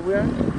where we are?